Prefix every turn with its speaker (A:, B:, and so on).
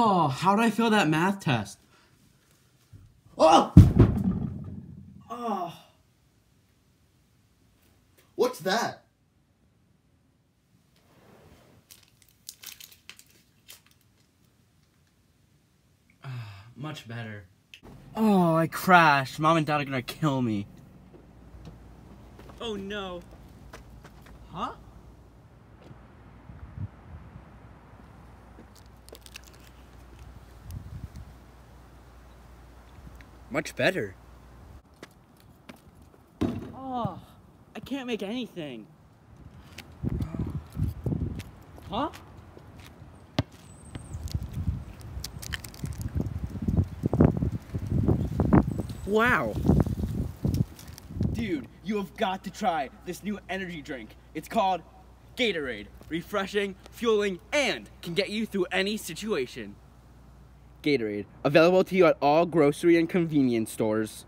A: Oh, how did I fail that math test?
B: Oh! Oh. What's that?
A: Much better. Oh, I crashed. Mom and Dad are gonna kill me. Oh no. Huh? Much better. Oh, I can't make anything. Huh? Wow. Dude, you have got to try this new energy drink. It's called Gatorade. Refreshing, fueling, and can get you through any situation. Gatorade, available to you at all grocery and convenience stores.